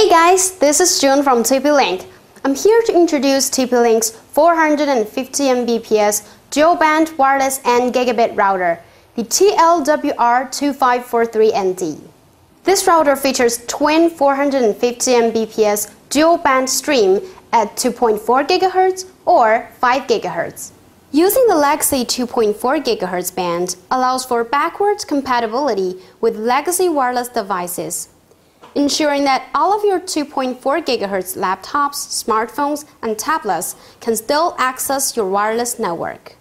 Hey guys, this is June from TP-Link. I'm here to introduce TP-Link's 450 Mbps dual-band wireless N gigabit router, the TLWR2543ND. This router features twin 450 Mbps dual-band stream at 2.4 GHz or 5 GHz. Using the legacy 2.4 GHz band allows for backwards compatibility with legacy wireless devices ensuring that all of your 2.4 GHz laptops, smartphones, and tablets can still access your wireless network.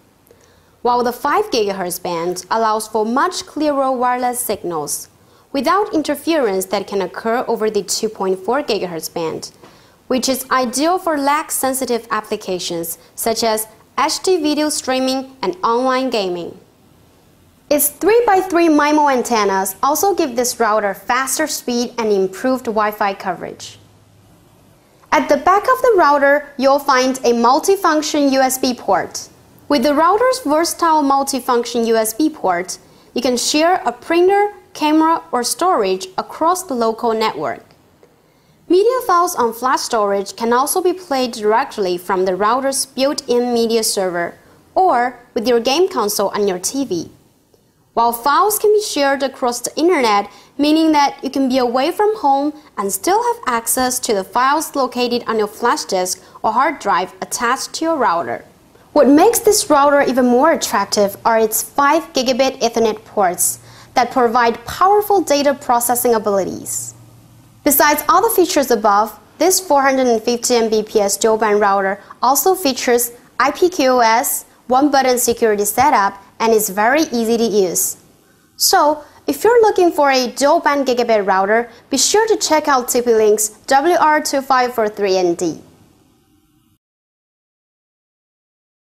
While the 5 GHz band allows for much clearer wireless signals without interference that can occur over the 2.4 GHz band, which is ideal for lag-sensitive applications such as HD video streaming and online gaming. Its 3x3 MIMO antennas also give this router faster speed and improved Wi-Fi coverage. At the back of the router, you'll find a multifunction USB port. With the router's versatile multifunction USB port, you can share a printer, camera, or storage across the local network. Media files on flash storage can also be played directly from the router's built-in media server or with your game console on your TV while files can be shared across the internet, meaning that you can be away from home and still have access to the files located on your flash disk or hard drive attached to your router. What makes this router even more attractive are its 5 gigabit Ethernet ports that provide powerful data processing abilities. Besides all the features above, this 450 Mbps dual band router also features IPQoS, one button security setup, and is very easy to use. So, if you're looking for a dual band gigabit router, be sure to check out TP-Link's WR2543ND.